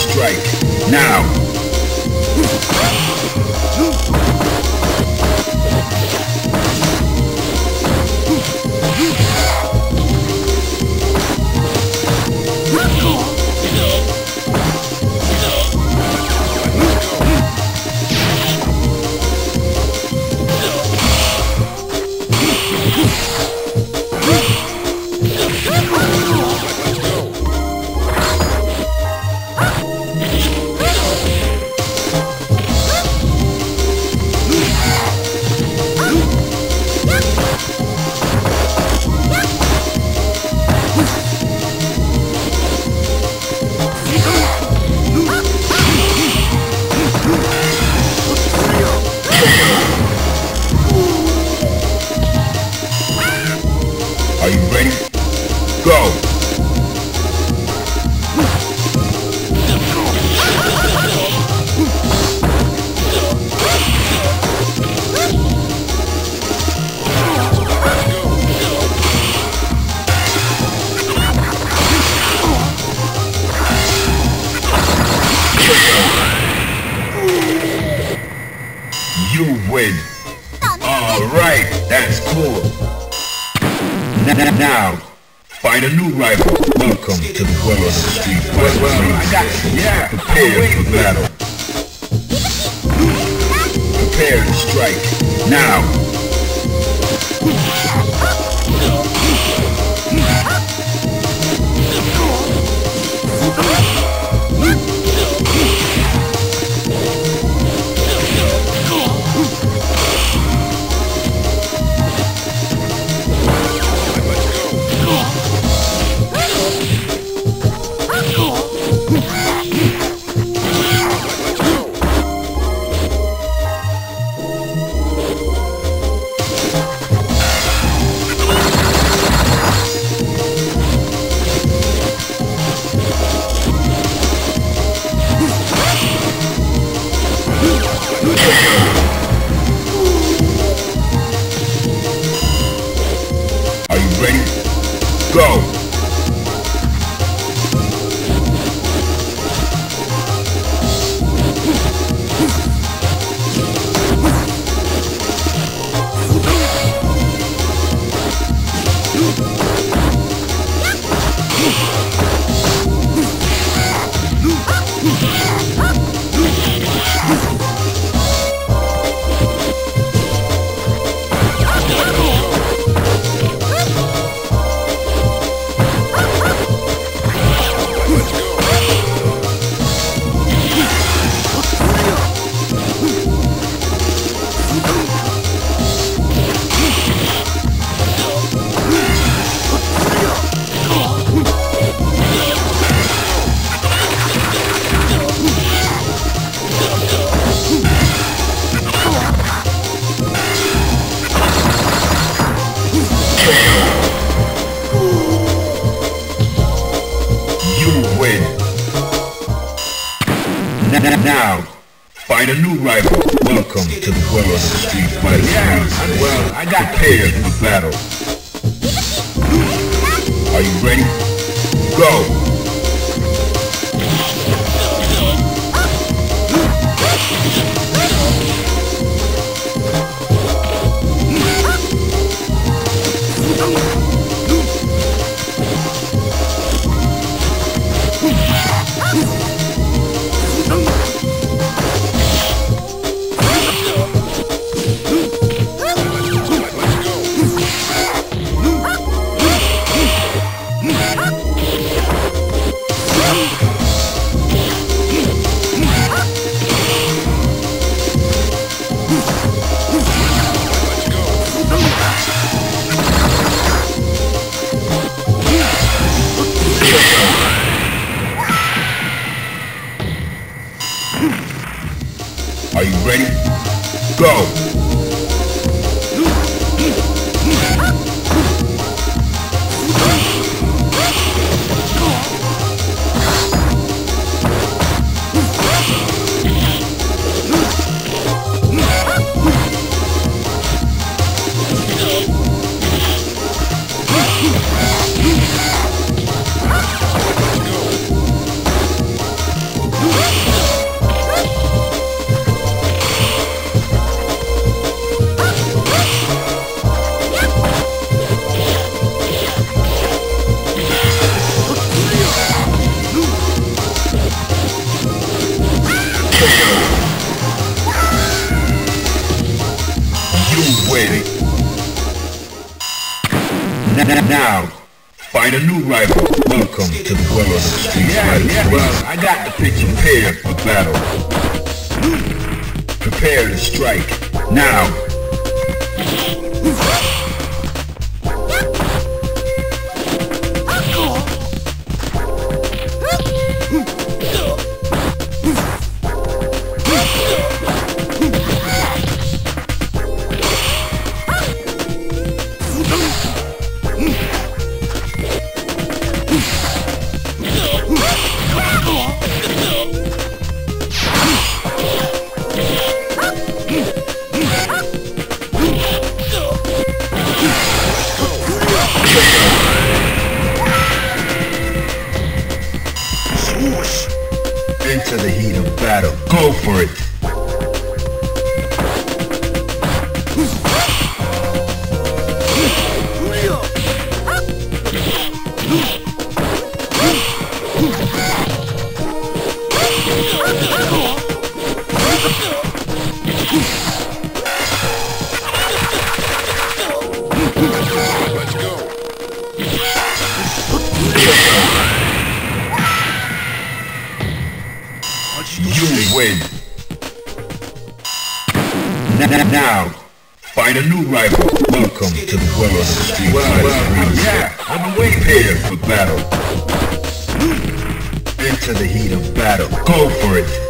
strike. Now. Win. Alright, that's cool. N- Now, find a new rival. Welcome to the world of the Street Fighter. Well, I got Yeah, prepare for battle. Prepare to strike. Now. Go! Welcome to the world of the Street Fighter. Yeah, well, I got prepared for the battle. Are you ready? Go! Are you ready? Go! waiting. Now, now, find a new rival. Welcome to the world of the streets. Yeah, yeah. Well, I got the picture prepared for battle. Prepare to strike. Now. Battle. Go for it. Now, find a new rival. Welcome to the world of the street well, well, yeah, I'm Prepare for battle. Into the heat of battle. Go for it.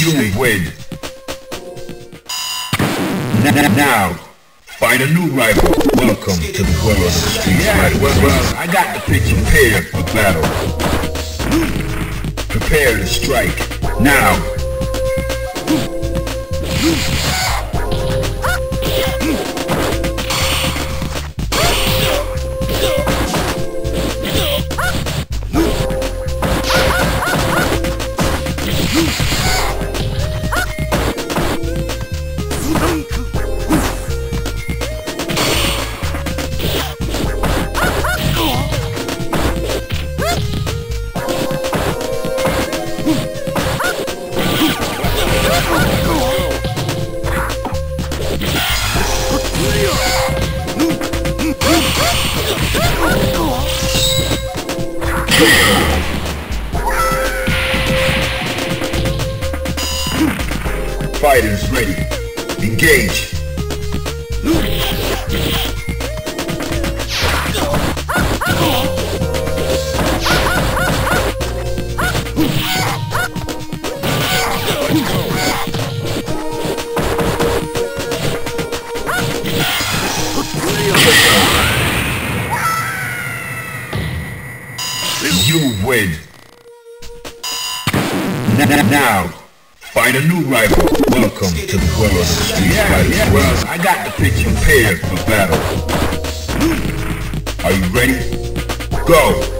You win. Now, find a new rival. Welcome to the world of the street yeah, well, well, I got the picture prepared for battle. Prepare to strike. Now. Now, find a new rival. Welcome to the world of the street yeah, yeah, well, I got the picture prepared for battle. Are you ready? Go!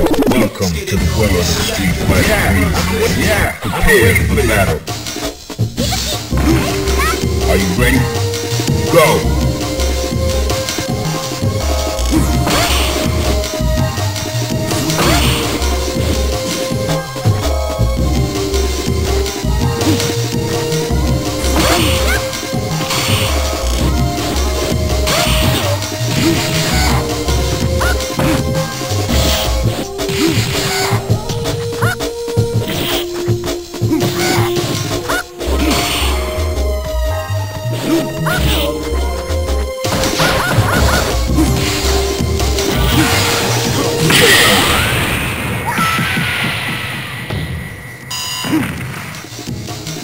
Welcome to the world of the Street Fighter 3. Yeah, prepare for the battle. Are you ready? Go!